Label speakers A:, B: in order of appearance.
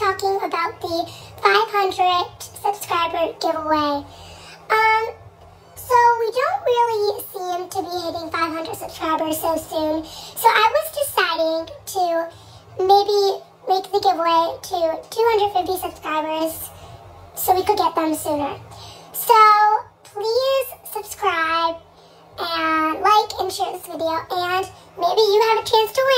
A: talking about the 500 subscriber giveaway. Um, so we don't really seem to be hitting 500 subscribers so soon. So I was deciding to maybe make the giveaway to 250 subscribers so we could get them sooner. So please subscribe and like and share this video and maybe you have a chance to win.